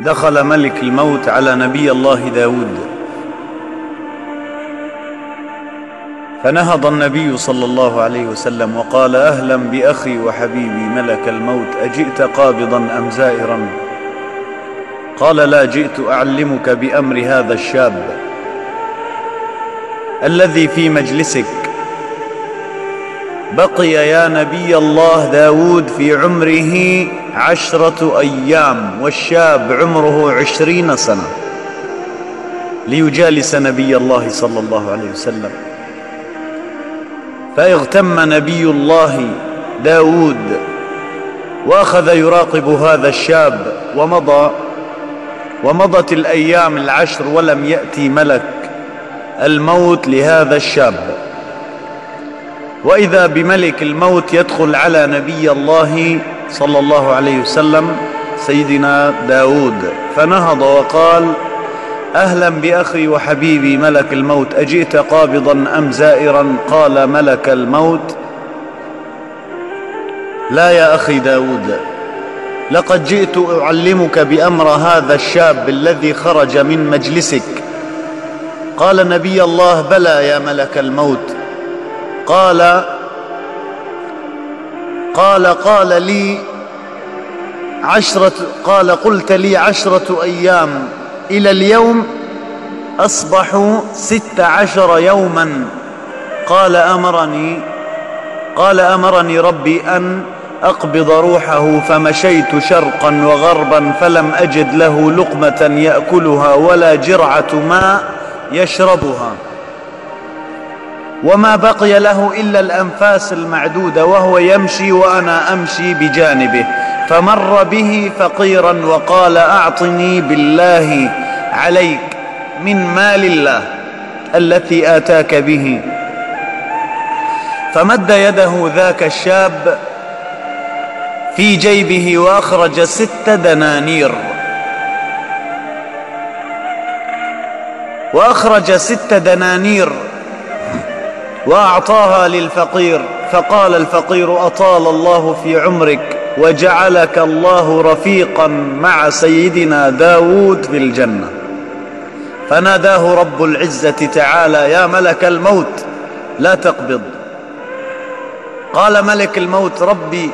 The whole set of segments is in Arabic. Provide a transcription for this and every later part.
دخل ملك الموت على نبي الله داود. فنهض النبي صلى الله عليه وسلم وقال أهلا بأخي وحبيبي ملك الموت أجئت قابضا أم زائرا؟ قال لا جئت أعلمك بأمر هذا الشاب الذي في مجلسك. بقي يا نبي الله داود في عمره عشرة أيام والشاب عمره عشرين سنة. ليجالس نبي الله صلى الله عليه وسلم. فاغتم نبي الله داود وأخذ يراقب هذا الشاب ومضى ومضت الأيام العشر ولم يأتي ملك الموت لهذا الشاب. وإذا بملك الموت يدخل على نبي الله صلى الله عليه وسلم سيدنا داود. فنهض وقال أهلا بأخي وحبيبي ملك الموت أجئت قابضا أم زائرا؟ قال ملك الموت. لا يا أخي داود لقد جئت أعلمك بأمر هذا الشاب الذي خرج من مجلسك. قال نبي الله بلى يا ملك الموت قال قال قال لي عشرة قال قلت لي عشرة أيام إلى اليوم أصبحوا ست عشر يوما. قال أمرني قال أمرني ربي أن أقبض روحه فمشيت شرقا وغربا فلم أجد له لقمة يأكلها ولا جرعة ماء يشربها. وما بقي له إلا الأنفاس المعدودة وهو يمشي وأنا أمشي بجانبه. فمر به فقيرا وقال أعطني بالله عليك من مال الله التي آتاك به. فمد يده ذاك الشاب في جيبه وأخرج ست دنانير. وأخرج ست دنانير وأعطاها للفقير فقال الفقير أطال الله في عمرك وجعلك الله رفيقا مع سيدنا داود في الجنة. فناداه رب العزة تعالى يا ملك الموت لا تقبض. قال ملك الموت ربي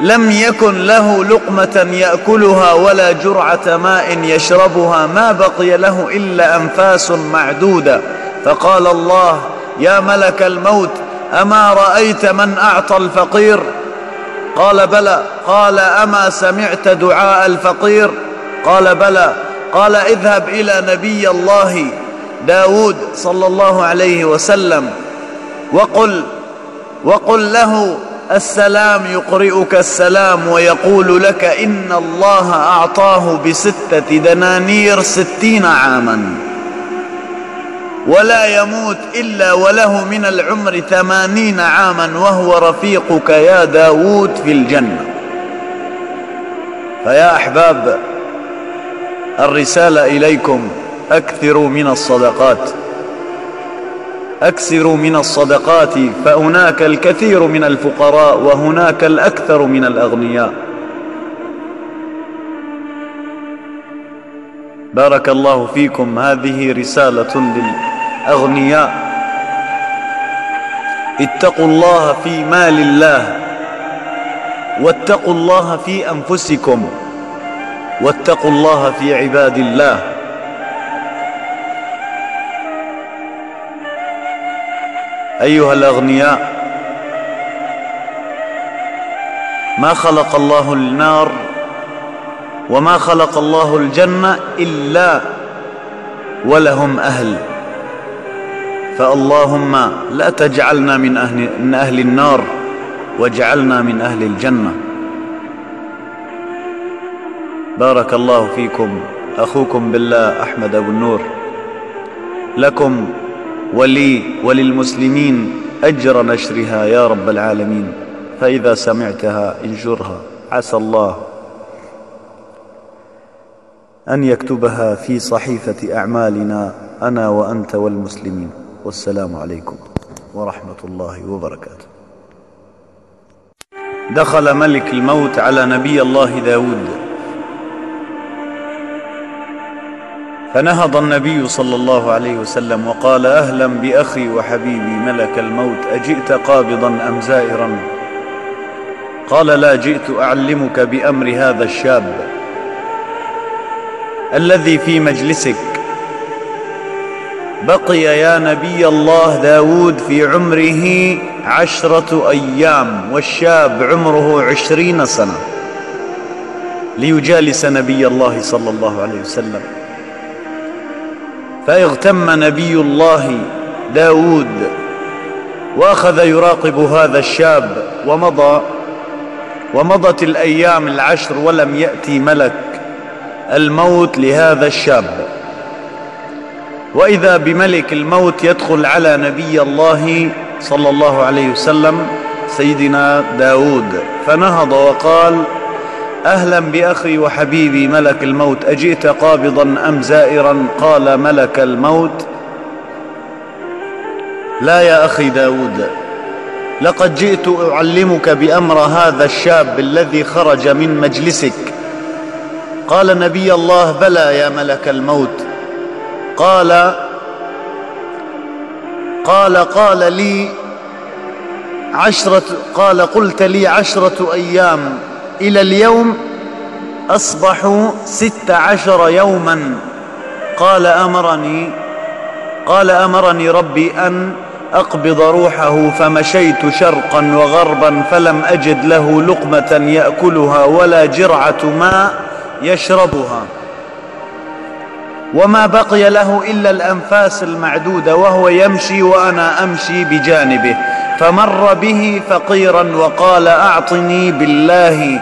لم يكن له لقمة يأكلها ولا جرعة ماء يشربها ما بقي له إلا أنفاس معدودة. فقال الله يا ملك الموت أما رأيت من أعطى الفقير؟ قال بلى. قال أما سمعت دعاء الفقير؟ قال بلى. قال اذهب إلى نبي الله داود صلى الله عليه وسلم وقل وقل له السلام يقرئك السلام ويقول لك إن الله أعطاه بستة دنانير ستين عاماً. ولا يموت إلا وله من العمر ثمانين عاما وهو رفيقك يا داود في الجنة. فيا أحباب الرسالة إليكم أكثروا من الصدقات. أكثروا من الصدقات فهناك الكثير من الفقراء وهناك الأكثر من الأغنياء. بارك الله فيكم. هذه رسالة للأغنياء اتقوا الله في مال الله واتقوا الله في أنفسكم واتقوا الله في عباد الله. أيها الأغنياء ما خلق الله النار وما خلق الله الجنة إلا ولهم أهل. فاللهم لا تجعلنا من أهل, من أهل النار واجعلنا من أهل الجنة. بارك الله فيكم. أخوكم بالله أحمد أبو النور لكم ولي وللمسلمين أجر نشرها يا رب العالمين. فإذا سمعتها انشرها. عسى الله أن يكتبها في صحيفة أعمالنا أنا وأنت والمسلمين. والسلام عليكم ورحمة الله وبركاته. دخل ملك الموت على نبي الله داود. فنهض النبي صلى الله عليه وسلم وقال أهلا بأخي وحبيبي ملك الموت أجئت قابضا أم زائرا؟ قال لا جئت أعلمك بأمر هذا الشاب الذي في مجلسك بقي يا نبي الله داود في عمره عشرة أيام والشاب عمره عشرين سنة. ليجالس نبي الله صلى الله عليه وسلم. فاغتم نبي الله داود وأخذ يراقب هذا الشاب ومضى ومضت الأيام العشر ولم يأتي ملك الموت لهذا الشاب. وإذا بملك الموت يدخل على نبي الله صلى الله عليه وسلم سيدنا داود. فنهض وقال أهلا بأخي وحبيبي ملك الموت أجئت قابضا أم زائرا؟ قال ملك الموت. لا يا أخي داود لقد جئت أعلمك بأمر هذا الشاب الذي خرج من مجلسك. قال نبي الله بلى يا ملك الموت قال قال قال لي عشرة قال قلت لي عشرة أيام إلى اليوم أصبحوا ست عشر يوما. قال أمرني قال أمرني ربي أن أقبض روحه فمشيت شرقا وغربا فلم أجد له لقمة يأكلها ولا جرعة ماء يشربها. وما بقي له إلا الأنفاس المعدودة وهو يمشي وأنا أمشي بجانبه. فمر به فقيرا وقال أعطني بالله